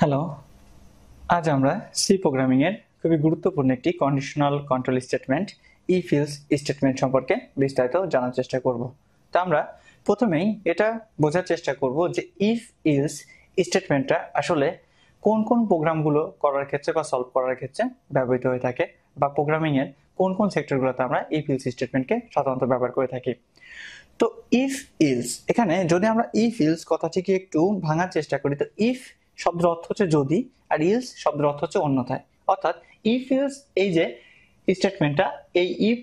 Hello আজ আমরা C programming এর খুবই গুরুত্বপূর্ণ একটি conditional control statement if else statement সম্পর্কে বিস্তারিত জানার চেষ্টা করব। তো আমরা প্রথমেই এটা বোঝার চেষ্টা করব যে ইফ ইলস স্টেটমেন্টটা আসলে কোন কোন প্রোগ্রামগুলো করার ক্ষেত্রে বা সলভ করার ক্ষেত্রে ব্যবহৃত হয়ে থাকে বা প্রোগ্রামিং এর কোন কোন সেক্টরগুলোতে আমরা ইফ ইলস স্টেটমেন্টকে সাধারণত ব্যবহার করে থাকি। তো ইফ ইলস এখানে যদি আমরা ইফ ইলস কথাটিকে একটু ভাঙার চেষ্টা করি, তো ইফ শব্দের অর্থ হচ্ছে যদি আর ইলস শব্দের অর্থ হচ্ছে অন্যথায়। অর্থাৎ ইফ ইলস এই যে স্টেটমেন্টটা এই ইফ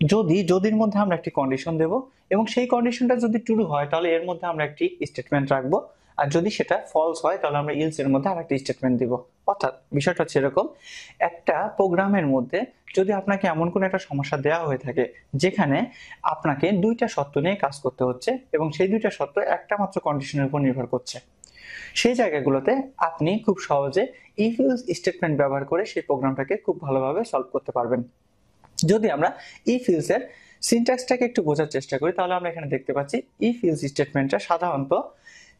যদি, যদির মধ্যে আমরা একটি কন্ডিশন দেব এবং সেই কন্ডিশনটা যদি ট্রু হয়, তাহলে এর মধ্যে আমরা একটি স্টেটমেন্ট রাখব। আর যদি সেটা ফলস হয়, তাহলে আমরা ইলস এর মধ্যে আরেকটি স্টেটমেন্ট দিব। অর্থাৎ বিষয়টা হচ্ছে এরকম, একটা প্রোগ্রামের মধ্যে যদি আপনাকে এমন কোনো একটা সমস্যা দেওয়া হয়ে থাকে, যেখানে আপনাকে দুইটা সত্য নিয়ে কাজ করতে হচ্ছে এবং সেই দুইটা সত্য একটা মাত্র কন্ডিশনের উপর নির্ভর করছে। সেই জায়গাগুলোতে আপনি খুব সহজে ইফ ইউজ স্টেটমেন্ট ব্যবহার করে সেই প্রোগ্রামটাকে খুব ভালোভাবে সলভ করতে পারবেন। যদি আমরা ইফ ইউজের সিনট্যাক্সটাকে একটু বোঝার চেষ্টা করি, তাহলে আমরা এখানে দেখতে পাচ্ছি ইফ ইউজ স্টেটমেন্টটা সাধারণত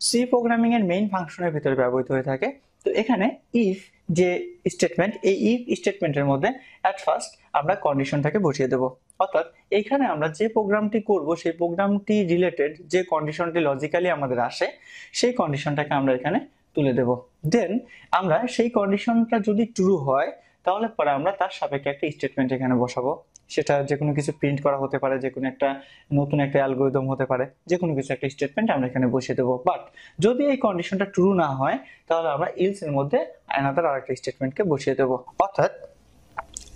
সি প্রোগ্রামিং এর মেইন ফাংশনের ভিতরে ব্যবহৃত হয়ে থাকে। তো এখানে ইফ যে স্টেটমেন্ট এই ইফ স্টেটমেন্টের মধ্যে অ্যাট ফার্স্ট আমরা কন্ডিশনটাকে বসিয়ে দেব। অর্থাৎ এইখানে আমরা যে প্রোগ্রামটি করব, সেই প্রোগ্রামটি রিলেটেড যে কন্ডিশনটি লজিক্যালি আমাদের আসে, সেই কন্ডিশনটাকে আমরা এখানে তুলে দেব। দেন আমরা সেই কন্ডিশনটা যদি ট্রু হয়, তাহলে পরে আমরা তার সাপেক্ষে একটা স্টেটমেন্ট এখানে বসাবো। সেটা যে কোনো কিছু প্রিন্ট করা হতে পারে যে কোনো একটা নতুন একটা অ্যালগোরিদম হতে পারে যে কোনো কিছু একটা স্টেটমেন্ট আমরা এখানে বসিয়ে দেবো। বাট যদি এই কন্ডিশনটা ট্রু না হয়, তাহলে আমরা ইলস এর মধ্যে আনাদার আরেকটা স্টেটমেন্টকে বসিয়ে দেবো। অর্থাৎ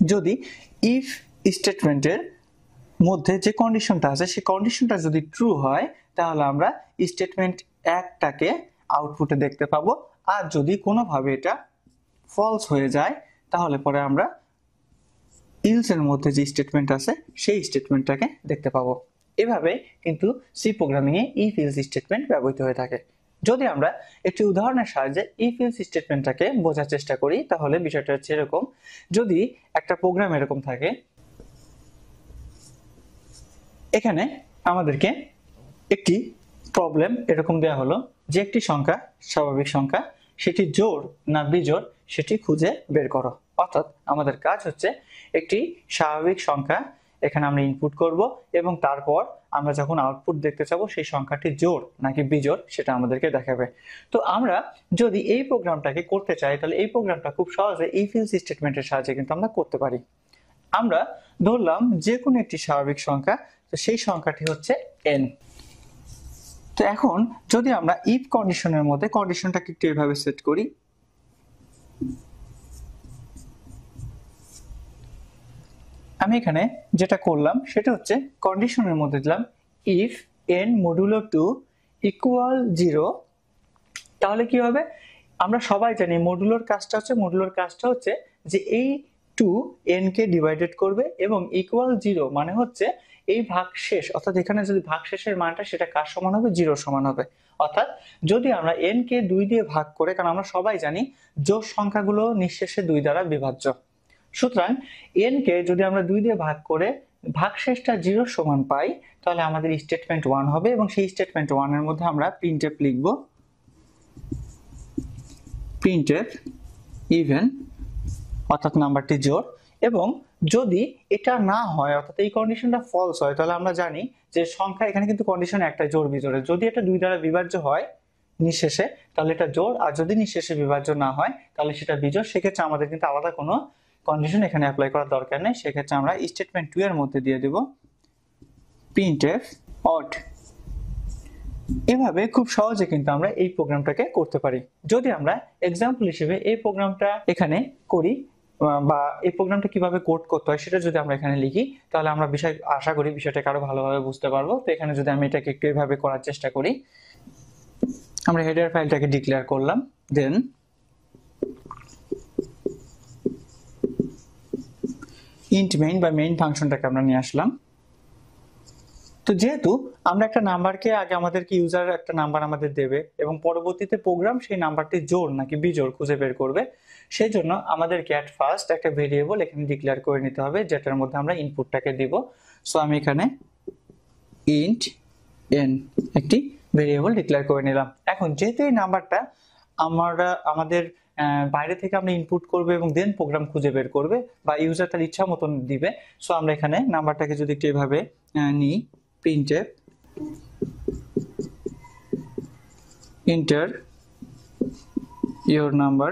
যদি ইফ স্টেটমেন্টের মধ্যে যে কন্ডিশনটা আছে, সেই কন্ডিশনটা যদি ট্রু হয়, তাহলে আমরা স্টেটমেন্ট একটাকে আউটপুটে দেখতে পাবো। আর যদি কোনোভাবে এটা ফলস হয়ে যায়, তাহলে পরে আমরা ইলসের মধ্যে যে স্টেটমেন্ট আছে, সেই স্টেটমেন্টটাকে দেখতে পাবো। এভাবে কিন্তু সি প্রোগ্রামিংয়ে ইফ ইলস স্টেটমেন্ট ব্যবহৃত হয়ে থাকে। যদি আমরা একটি উদাহরণের সাহায্যে ইফ স্টেটমেন্টটাকে বোঝার চেষ্টা করি, তাহলে বিষয়টা হচ্ছে এরকম। যদি একটা প্রোগ্রাম এরকম থাকে, এখানে আমাদেরকে একটি প্রবলেম এরকম দেওয়া হলো, যে একটি সংখ্যা, স্বাভাবিক সংখ্যা, সেটি জোর না বিজোড় সেটি খুঁজে বের করো। অর্থাৎ আমাদের কাজ হচ্ছে একটি স্বাভাবিক সংখ্যা এখানে আমরা ইনপুট করব এবং তারপর আমরা যখন আউটপুট দেখতে চাবো, সেই সংখ্যাটি জোর নাকি বিজোড় সেটা আমাদেরকে দেখাবে। তো আমরা যদি এই প্রোগ্রামটাকে করতে চাই, তাহলে এই প্রোগ্রামটা খুব সহজে এই ফিল স্টেটমেন্টের সাহায্যে কিন্তু আমরা করতে পারি। আমরা ধরলাম যে কোনো একটি স্বাভাবিক সংখ্যা, তো সেই সংখ্যাটি হচ্ছে এন তো এখন যদি আমরা ইফ কন্ডিশনের মধ্যে কন্ডিশনটাকে একটু এভাবে সেট করি আমি এখানে যেটা করলাম, সেটা হচ্ছে কন্ডিশনের মধ্যে দিলাম if n modulo two equal zero তাহলে কি হবে? আমরা সবাই জানি মডুলোর কাজটা হচ্ছে মডুলোর কাজটা হচ্ছে যে এই টু এন কে ডিভাইডেড করবে এবং ইকুয়াল জিরো মানে হচ্ছে এই ভাগ শেষ, অর্থাৎ এখানে যদি ভাগ শেষের মানটা, সেটা কার সমান হবে? জিরো সমান হবে। অর্থাৎ যদি আমরা এন কে দুই দিয়ে ভাগ করে, কারণ আমরা সবাই জানি জোর সংখ্যাগুলো নিঃশেষে দুই দ্বারা বিভাজ্য। সুতরাং এন কে যদি আমরা দুই দিয়ে ভাগ করে ভাগশেষটা জিরো সমান পাই, তাহলে আমাদের স্টেটমেন্ট ওয়ান হবে এবং সেই স্টেটমেন্ট ওয়ানের মধ্যে আমরা প্রিন্টেপ লিখব। প্রিন্টেপ ইভেন অর্থাৎ নাম্বারটি জোর, এবং যদি এটা না হয়, অর্থাৎ এই কন্ডিশনটা ফলস হয়, তাহলে আমরা জানি যে সংখ্যা এখানে কিন্তু কন্ডিশন একটা জোর বিজোড়ে যদি এটা দুই দ্বারা বিভাজ্য হয় নিঃশেষে, তাহলে এটা জোর, আর যদি নিঃশেষে বিভাজ্য না হয়, তাহলে সেটা বিজোর সেক্ষেত্রে আমাদের কিন্তু আলাদা কোনো কন্ডিশন এখানে অ্যাপ্লাই করার দরকার নেই, সেক্ষেত্রে আমরা স্টেটমেন্ট টু এর মধ্যে দিয়ে দেব প্রিন্টএফ অড এভাবে খুব সহজে কিন্তু আমরা এই প্রোগ্রামটাকে করতে পারি। যদি আমরা এক্সাম্পল হিসেবে এই প্রোগ্রামটা এখানে করি বা এই প্রোগ্রামটা কীভাবে কোড করতে হয় সেটা যদি আমরা এখানে লিখি, তাহলে আমরা বিষয়, আশা করি বিষয়টাকে আরও ভালোভাবে বুঝতে পারব। তো এখানে যদি আমি এটাকে একটু এভাবে করার চেষ্টা করি, আমরা হেডার ফাইলটাকে ডিক্লেয়ার করলাম দেন ইন্ট মেইন বা মেইন ফাংশনটাকে আমরা নিয়ে আসলাম। তো যেহেতু আমরা একটা নাম্বারকে আগে আমাদেরকে ইউজার একটা নাম্বার আমাদের দেবে এবং পরবর্তীতে প্রোগ্রাম সেই নাম্বারটি জোর নাকি বিজোর খুঁজে বের করবে, সেই জন্য আমাদেরকে অ্যাট ফার্স্ট একটা ভেরিয়েবল এখানে ডিক্লেয়ার করে নিতে হবে, যেটার মধ্যে আমরা ইনপুটটাকে দিব। সো আমি এখানে ইন্ট এন একটি ভেরিয়েবল ডিক্লেয়ার করে নিলাম। এখন যেহেতু এই নাম্বারটা আমরা, আমাদের বাইরে থেকে আমরা ইনপুট করবে এবং দেন প্রোগ্রাম খুঁজে বের করবে বা ইউজার তার ইচ্ছা মতন দিবে। সো আমরা এখানে নাম্বারটাকে যদি একটু এভাবে নিই প্রিন্টে enter your number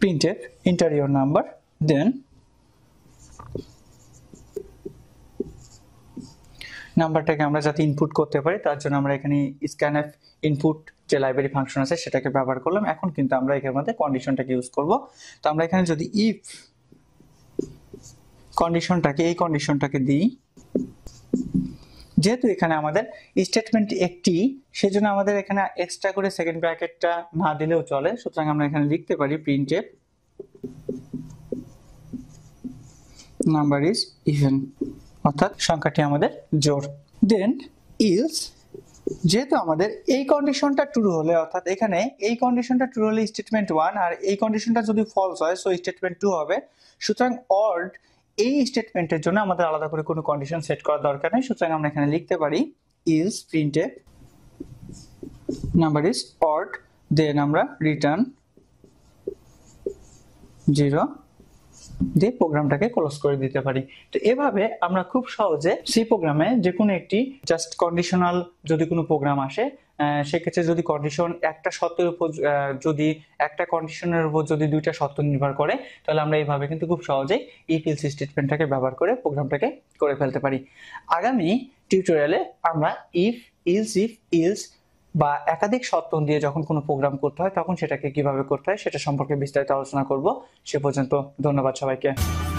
printf enter your number, then নাম্বারটাকে আমরা যাতে ইনপুট করতে পারি, তার জন্য আমরা এখানে স্ক্যানএফ ইনপুট যে লাইব্রেরি ফাংশন আছে সেটাকে ব্যবহার করলাম। এখন কিন্তু আমরা এখানে মধ্যে কন্ডিশনটাকে ইউজ করব। তো আমরা এখানে যদি ইফ কন্ডিশনটাকে এই কন্ডিশনটাকে দিই, যেহেতু এখানে আমাদের স্টেটমেন্ট একটি, সেজন্য আমাদের এখানে এক্সট্রা করে সেকেন্ড ব্র্যাকেটটা না দিলেও চলে। সুতরাং আমরা এখানে লিখতে পারি প্রিন্টে নাম্বার ইজ ইভেন অর্থাৎ সংখ্যাটি আমাদের জোর দেন ইলস যেহেতু আমাদের এই কন্ডিশনটা ট্রু হলে, অর্থাৎ এখানে এই কন্ডিশনটা ট্রু হলে স্টেটমেন্ট ওয়ান আর এই কন্ডিশনটা যদি ফলস হয় সো স্টেটমেন্ট টু হবে। সুতরাং অর্ড এই স্টেটমেন্টের জন্য আমাদের আলাদা করে কোনো কন্ডিশন সেট করার দরকার নেই। সুতরাং আমরা এখানে লিখতে পারি ইজ প্রিন্টে নাম্বার ইজ অর্ড দেন আমরা রিটার্ন জিরো দিয়ে প্রোগ্রামটাকে ক্লোজ করে দিতে পারি। তো এভাবে আমরা খুব সহজে সি প্রোগ্রামে যে কোনো একটি জাস্ট কন্ডিশনাল যদি কোনো প্রোগ্রাম আসে সেক্ষেত্রে যদি কন্ডিশন একটা শর্তের উপর যদি একটা কন্ডিশনের উপর যদি দুইটা শর্ত নির্ভর করে, তাহলে আমরা এইভাবে কিন্তু খুব সহজেই ইফ ইলস স্টেটমেন্টটাকে ব্যবহার করে প্রোগ্রামটাকে করে ফেলতে পারি। আগামী টিউটোরিয়ালে আমরা ইফ ইলস ইফ ইলস বা একাধিক শর্ত দিয়ে যখন কোনো প্রোগ্রাম করতে হয়, তখন সেটাকে কীভাবে করতে হয়, সেটা সম্পর্কে বিস্তারিত আলোচনা করব। সে পর্যন্ত ধন্যবাদ সবাইকে।